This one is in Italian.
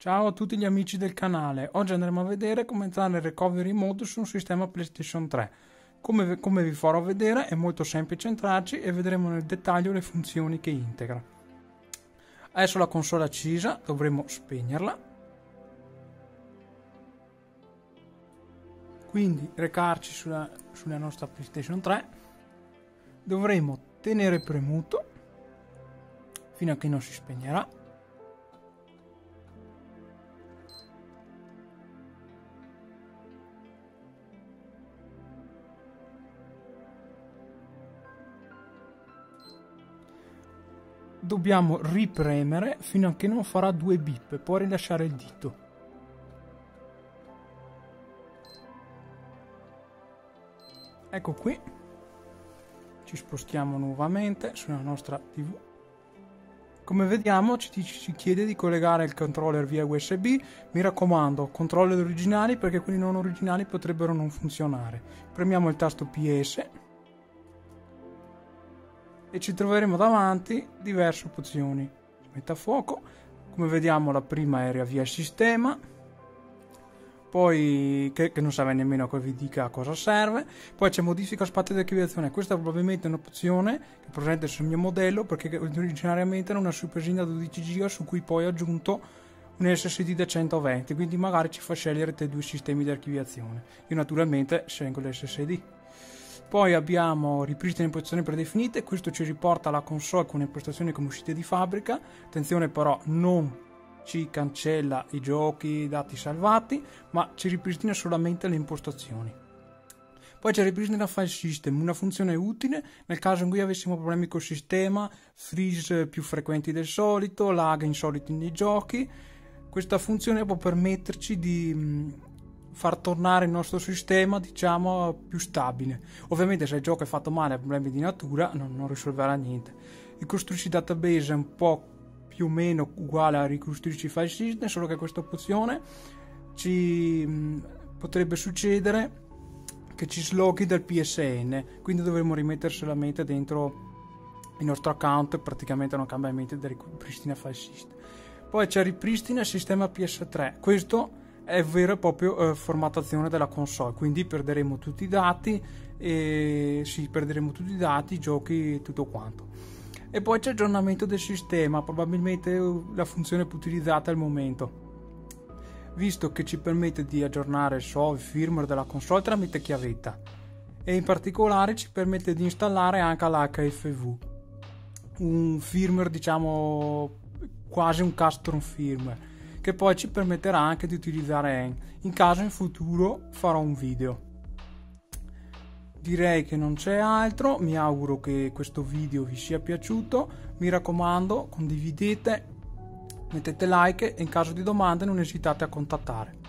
Ciao a tutti gli amici del canale, oggi andremo a vedere come entrare in recovery mode su un sistema PlayStation 3. Come, come, vi farò vedere è molto semplice entrarci e vedremo nel dettaglio le funzioni che integra. Adesso la console accesa, dovremo spegnerla. Quindi recarci sulla, sulla nostra PlayStation 3. Dovremo tenere premuto fino a che non si spegnerà dobbiamo ripremere fino a che non farà due bip e rilasciare il dito. Ecco qui, ci spostiamo nuovamente sulla nostra TV. Come vediamo ci, ci chiede di collegare il controller via USB, mi raccomando controller originali perché quelli non originali potrebbero non funzionare. Premiamo il tasto PS e ci troveremo davanti diverse opzioni. A fuoco, come vediamo la prima è via sistema, poi che, che non sa nemmeno che vi dica a cosa serve, poi c'è modifica spazio di archiviazione, questa è probabilmente un'opzione che è presente sul mio modello perché originariamente era una sorpresina 12 GB su cui poi ho aggiunto un SSD da 120, quindi magari ci fa scegliere tra i due sistemi di archiviazione. Io naturalmente scelgo l'SSD. Poi abbiamo ripristino in posizioni predefinite, questo ci riporta alla console con impostazioni come uscite di fabbrica. Attenzione però, non ci cancella i giochi, i dati salvati, ma ci ripristina solamente le impostazioni. Poi c'è ripristina file system, una funzione utile nel caso in cui avessimo problemi col sistema, freeze più frequenti del solito, lag insoliti nei giochi. Questa funzione può permetterci di far tornare il nostro sistema diciamo più stabile. Ovviamente se il gioco è fatto male ha problemi di natura non, non risolverà niente. Ricostruirci database è un po' più o meno uguale a ricostruirci il file system solo che questa opzione ci mh, potrebbe succedere che ci sloghi dal PSN quindi dovremo rimettere solamente dentro il nostro account praticamente non cambia niente da ripristina file system. Poi c'è ripristina sistema PS3 questo è vera e propria eh, formattazione della console, quindi perderemo tutti i dati e sì, perderemo tutti i dati, i giochi, tutto quanto. E poi c'è aggiornamento del sistema, probabilmente eh, la funzione più utilizzata al momento. Visto che ci permette di aggiornare il software firmware della console tramite chiavetta. E in particolare ci permette di installare anche l'HFV un firmware diciamo quasi un custom firmware che poi ci permetterà anche di utilizzare. In caso in futuro farò un video. Direi che non c'è altro, mi auguro che questo video vi sia piaciuto, mi raccomando condividete, mettete like e in caso di domande non esitate a contattare.